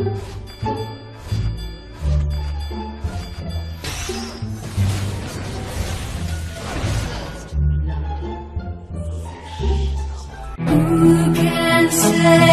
Who can say?